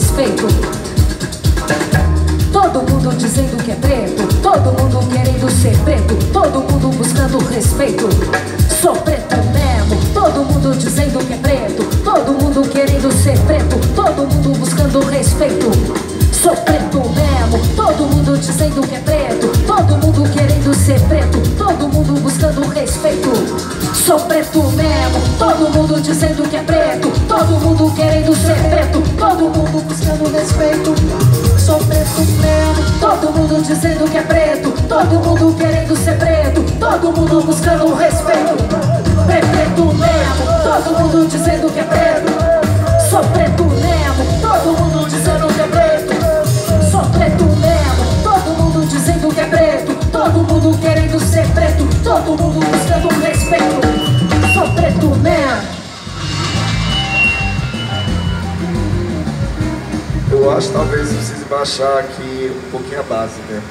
respeito. Todo mundo dizendo que é preto, todo mundo querendo ser preto, todo mundo buscando respeito. Sou preto mesmo, todo mundo dizendo que é preto, todo mundo querendo ser preto, todo mundo buscando respeito. Sou preto mesmo, todo mundo dizendo que é preto, todo mundo querendo ser preto, todo mundo buscando respeito. Sou preto mesmo, Sou preto mesmo, todo mundo dizendo que é preto, todo mundo querendo ser preto, todo mundo buscando respeito. Preto mesmo, todo mundo dizendo que é preto. Sou preto mesmo, todo mundo dizendo que é preto. Sou preto mesmo, todo mundo dizendo que é preto, todo mundo querendo ser preto, todo mundo buscando respeito. Eu acho que talvez precise baixar aqui um pouquinho a base, né?